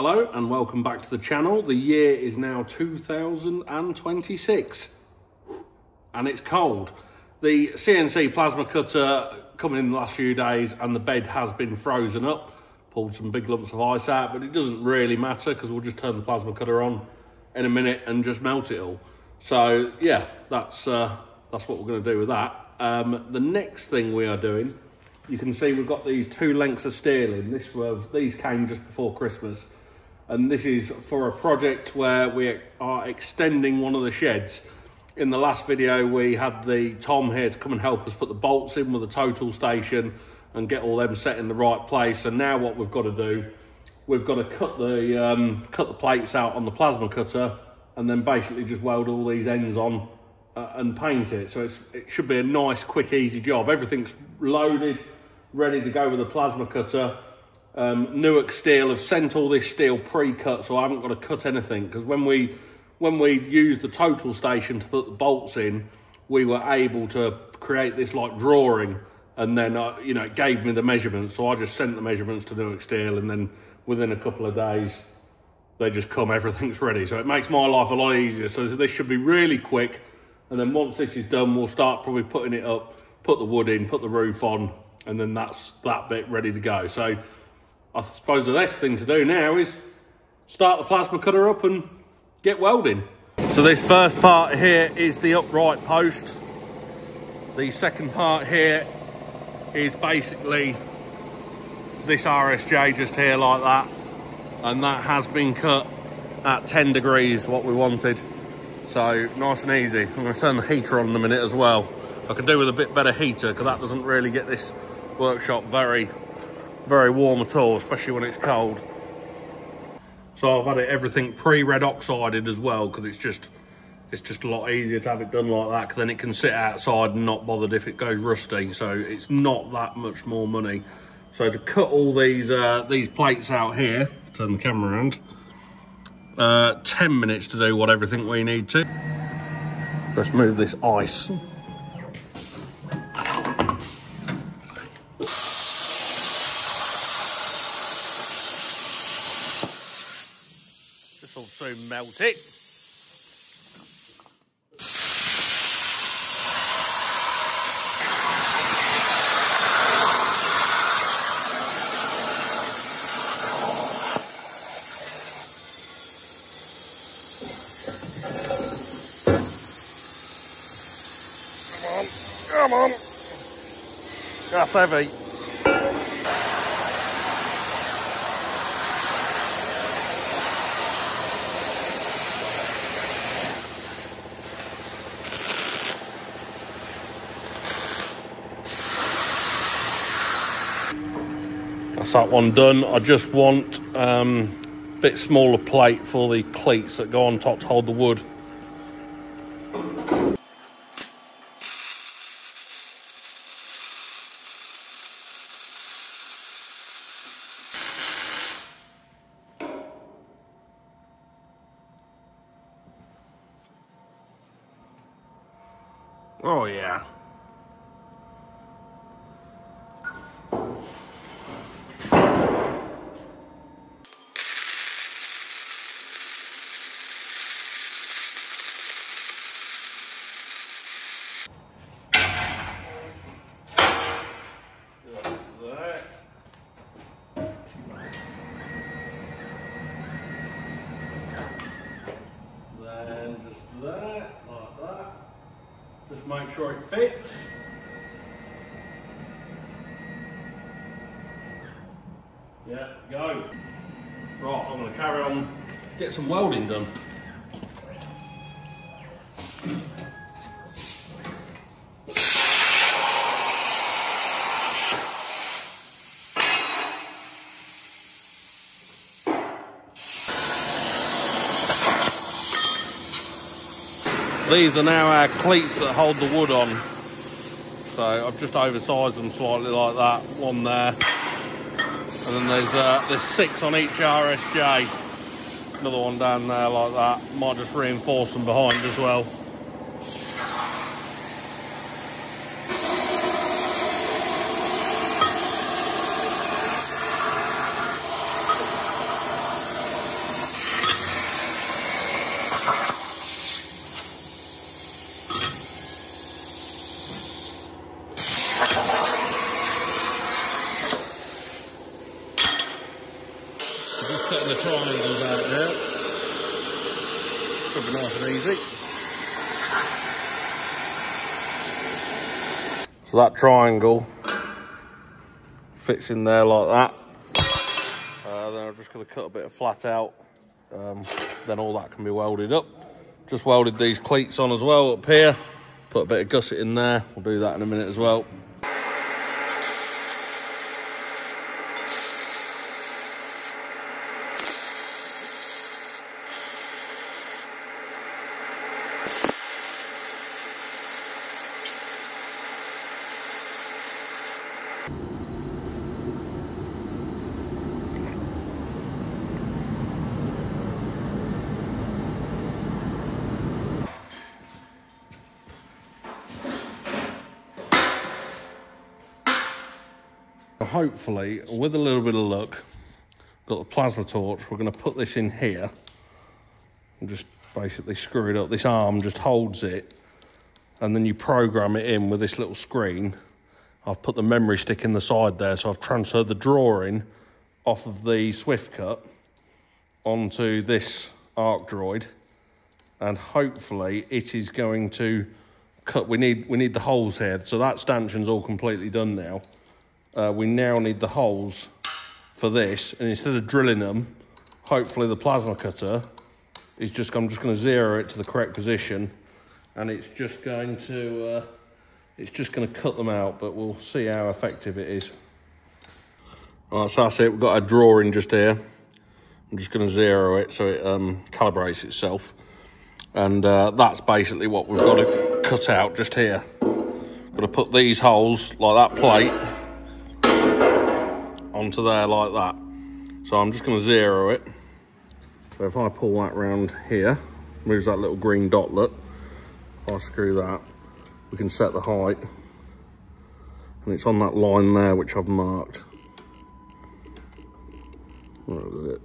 Hello and welcome back to the channel. The year is now 2026 and it's cold. The CNC plasma cutter coming in the last few days and the bed has been frozen up. Pulled some big lumps of ice out, but it doesn't really matter because we'll just turn the plasma cutter on in a minute and just melt it all. So yeah, that's uh, that's what we're going to do with that. Um, the next thing we are doing, you can see we've got these two lengths of steel in. This was these came just before Christmas and this is for a project where we are extending one of the sheds. In the last video, we had the Tom here to come and help us put the bolts in with the total station and get all them set in the right place. And now what we've got to do, we've got to cut the um, cut the plates out on the plasma cutter and then basically just weld all these ends on uh, and paint it. So it should be a nice, quick, easy job. Everything's loaded, ready to go with the plasma cutter um, Newark Steel have sent all this steel pre-cut, so I haven't got to cut anything. Because when we when we used the total station to put the bolts in, we were able to create this like drawing, and then uh, you know it gave me the measurements. So I just sent the measurements to Newark Steel, and then within a couple of days, they just come, everything's ready. So it makes my life a lot easier. So this should be really quick, and then once this is done, we'll start probably putting it up, put the wood in, put the roof on, and then that's that bit ready to go. So I suppose the best thing to do now is start the plasma cutter up and get welding. So this first part here is the upright post. The second part here is basically this RSJ just here like that. And that has been cut at 10 degrees, what we wanted. So nice and easy. I'm gonna turn the heater on in a minute as well. I could do with a bit better heater because that doesn't really get this workshop very very warm at all, especially when it's cold. So I've had it everything pre-red oxided as well because it's just it's just a lot easier to have it done like that because then it can sit outside and not bothered if it goes rusty. So it's not that much more money. So to cut all these uh, these plates out here, turn the camera around, uh, 10 minutes to do what everything we need to. Let's move this ice. Soon melt it. Come on, come on. That's heavy. That one done. I just want um, a bit smaller plate for the cleats that go on top to hold the wood. Oh yeah. Just make sure it fits. Yeah, go. Right, I'm going to carry on, get some welding done. These are now our cleats that hold the wood on. So I've just oversized them slightly like that, one there. And then there's uh, there's six on each RSJ. Another one down there like that. Might just reinforce them behind as well. triangles out there. Should be nice and easy. So that triangle fits in there like that. Uh, then I'm just going to cut a bit of flat out. Um, then all that can be welded up. Just welded these cleats on as well up here. Put a bit of gusset in there. We'll do that in a minute as well. Hopefully, with a little bit of luck, got the plasma torch. We're going to put this in here and just basically screw it up. This arm just holds it, and then you program it in with this little screen. I've put the memory stick in the side there, so I've transferred the drawing off of the Swiftcut onto this ArcDroid, and hopefully it is going to cut. We need we need the holes here, so that stanchion's all completely done now uh, we now need the holes for this. And instead of drilling them, hopefully the plasma cutter is just, I'm just going to zero it to the correct position and it's just going to, uh, it's just going to cut them out, but we'll see how effective it is. All right, so that's it. We've got a drawing just here. I'm just going to zero it so it um, calibrates itself. And uh, that's basically what we've got to cut out just here. Got to put these holes like that plate onto there like that. So I'm just going to zero it. So if I pull that round here, moves that little green dot, look. If I screw that, we can set the height. And it's on that line there, which I've marked. Where was it?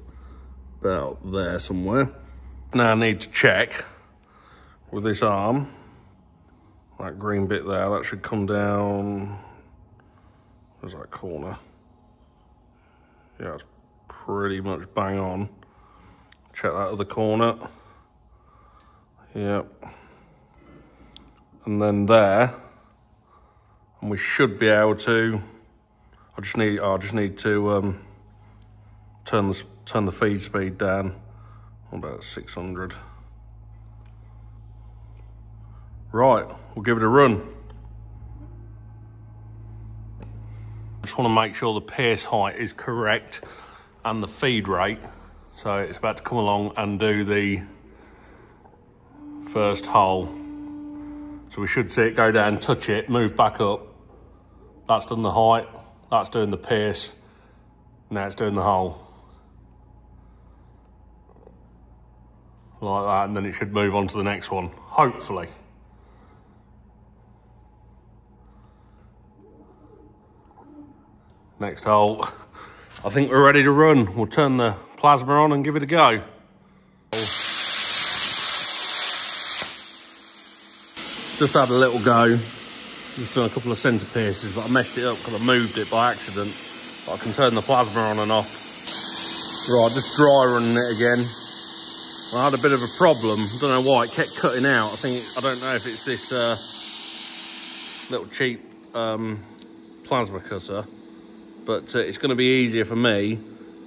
About there somewhere. Now I need to check with this arm. That green bit there, that should come down. There's that corner yeah, it's pretty much bang on. Check that other corner. Yep. And then there, and we should be able to. I just need. I just need to um, turn the turn the feed speed down. About 600. Right, we'll give it a run. Just want to make sure the pierce height is correct and the feed rate. So it's about to come along and do the first hole. So we should see it go down, touch it, move back up. That's done the height, that's doing the pierce, now it's doing the hole. Like that, and then it should move on to the next one, hopefully. Next hole. I think we're ready to run. We'll turn the plasma on and give it a go. Just had a little go. Just done a couple of centre pierces, but I messed it up because I moved it by accident. But I can turn the plasma on and off. Right, just dry running it again. I had a bit of a problem. I don't know why it kept cutting out. I think I don't know if it's this uh, little cheap um, plasma cutter but uh, it's going to be easier for me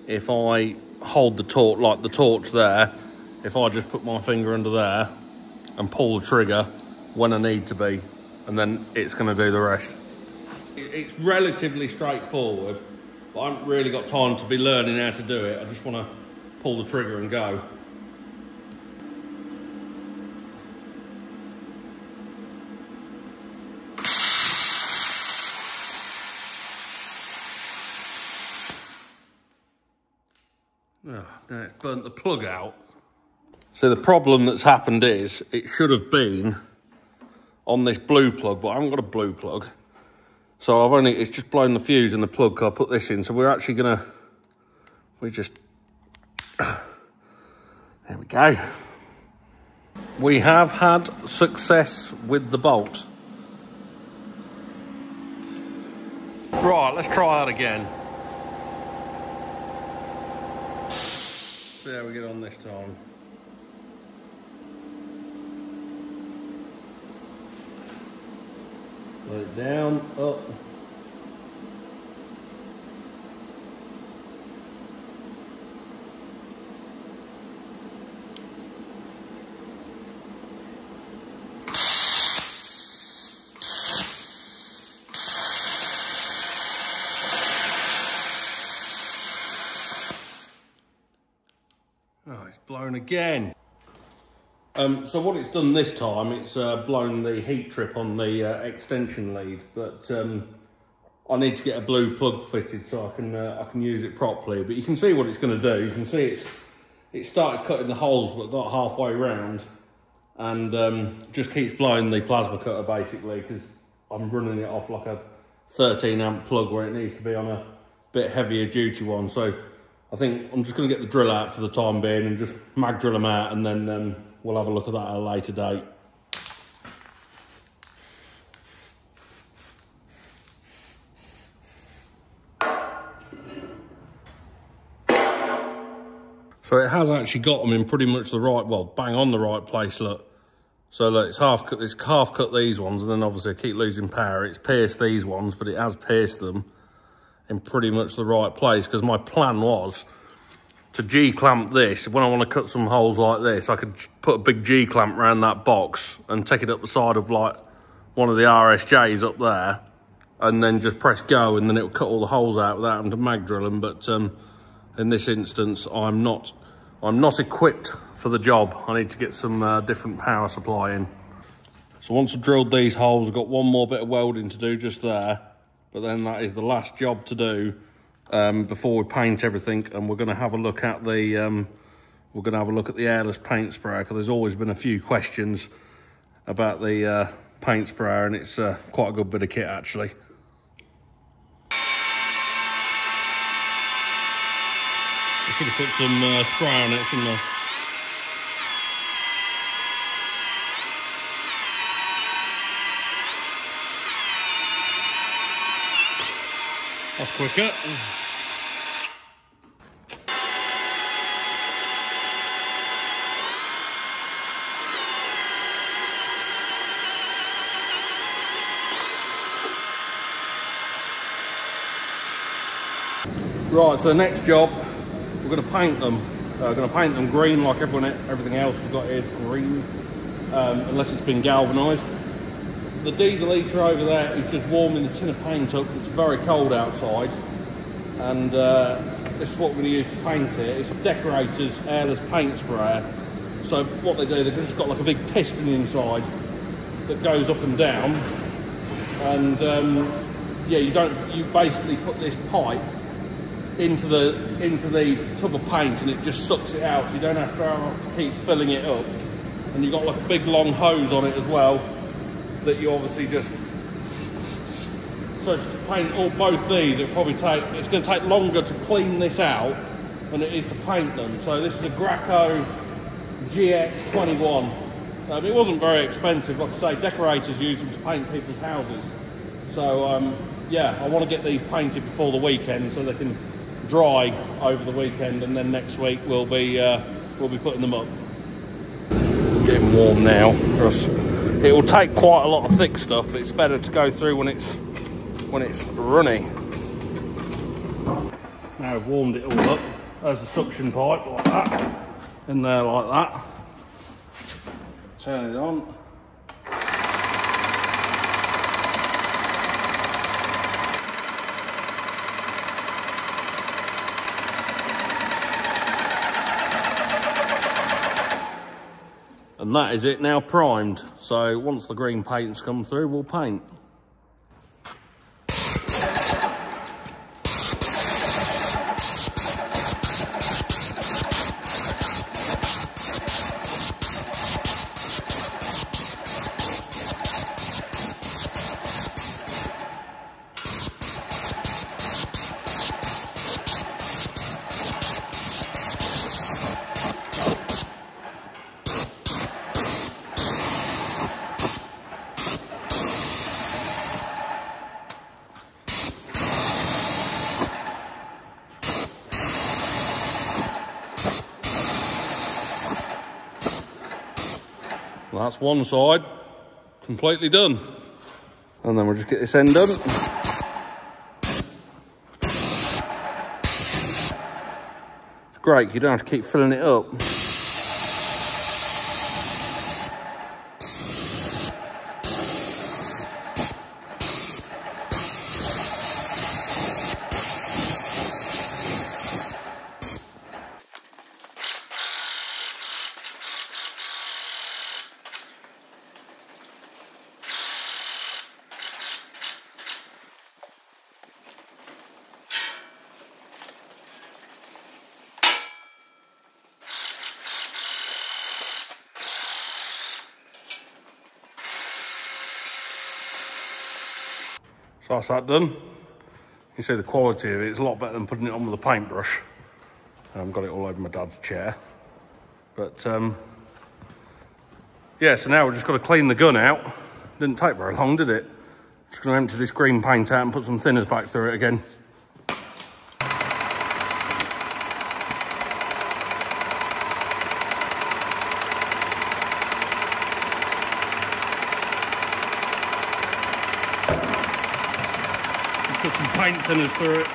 if I hold the torch like the torch there if I just put my finger under there and pull the trigger when I need to be and then it's going to do the rest. It's relatively straightforward but I haven't really got time to be learning how to do it. I just want to pull the trigger and go. Oh, now it's burnt the plug out. So the problem that's happened is it should have been on this blue plug, but I haven't got a blue plug. So I've only, it's just blown the fuse in the plug I put this in. So we're actually gonna, we just, there we go. We have had success with the bolt. Right, let's try that again. See how we get on this time. Let it down, up. Oh, it's blown again. Um, so what it's done this time, it's uh, blown the heat trip on the uh, extension lead, but um, I need to get a blue plug fitted so I can uh, I can use it properly. But you can see what it's going to do. You can see it's it started cutting the holes, but got halfway round, and um, just keeps blowing the plasma cutter basically because I'm running it off like a 13 amp plug where it needs to be on a bit heavier duty one. So I think I'm just going to get the drill out for the time being and just mag drill them out and then um, we'll have a look at that at a later date. So it has actually got them in pretty much the right, well, bang on the right place, look. So look, it's half cut, it's half cut these ones and then obviously I keep losing power. It's pierced these ones, but it has pierced them in pretty much the right place because my plan was to G-clamp this. When I want to cut some holes like this, I could put a big G-clamp around that box and take it up the side of like one of the RSJs up there and then just press go and then it will cut all the holes out without having to mag drill them. But um, in this instance, I'm not, I'm not equipped for the job. I need to get some uh, different power supply in. So once I've drilled these holes, I've got one more bit of welding to do just there but then that is the last job to do um, before we paint everything and we're going to have a look at the um, we're going to have a look at the airless paint sprayer because there's always been a few questions about the uh, paint sprayer and it's uh, quite a good bit of kit actually. I should have put some uh, spray on it, shouldn't I? That's quicker. Right, so next job, we're going to paint them. Uh, to paint them green like everyone, everything else we've got is green, um, unless it's been galvanised the diesel heater over there is just warming the tin of paint up. It's very cold outside. And uh, this is what we're going to use to paint it. It's a decorator's airless paint sprayer. So what they do, they've just got like a big piston inside that goes up and down. And um, yeah, you don't, you basically put this pipe into the into the tub of paint and it just sucks it out so you don't have to keep filling it up and you've got like a big long hose on it as well that you obviously just so to paint all both these it probably take it's going to take longer to clean this out than it is to paint them. So this is a Graco GX21 um, it wasn't very expensive like I say decorators use them to paint people's houses. So um, yeah I want to get these painted before the weekend so they can dry over the weekend and then next week we'll be uh, we'll be putting them up. Getting warm now it will take quite a lot of thick stuff but it's better to go through when it's when it's runny. Now I've warmed it all up. There's the suction pipe like that. In there like that. Turn it on And that is it now primed. So once the green paint's come through, we'll paint. That's one side completely done. And then we'll just get this end done. It's great, you don't have to keep filling it up. So that's that done. You see the quality of it, it's a lot better than putting it on with a paintbrush. I've got it all over my dad's chair. But um, yeah, so now we've just got to clean the gun out. Didn't take very long, did it? Just gonna empty this green paint out and put some thinners back through it again. Put it.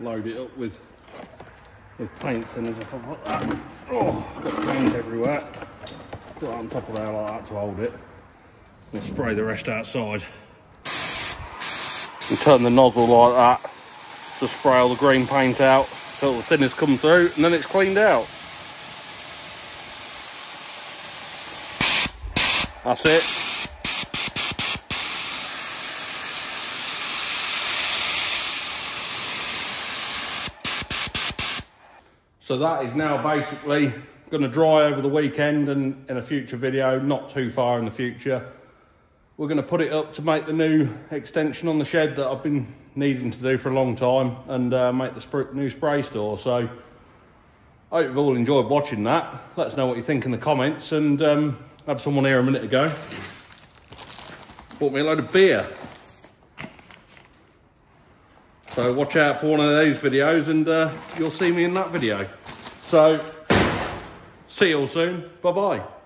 Load it up with with paints and thinners if I put that. Oh, got paint everywhere. Put that on top of there like that to hold it. And spray the rest outside turn the nozzle like that to spray all the green paint out so the thinners come through and then it's cleaned out. That's it. So that is now basically going to dry over the weekend and in a future video, not too far in the future, we're going to put it up to make the new extension on the shed that I've been needing to do for a long time and uh, make the sp new spray store. So I hope you've all enjoyed watching that. Let us know what you think in the comments. And um, I had someone here a minute ago. Bought me a load of beer. So watch out for one of those videos and uh, you'll see me in that video. So see you all soon. Bye-bye.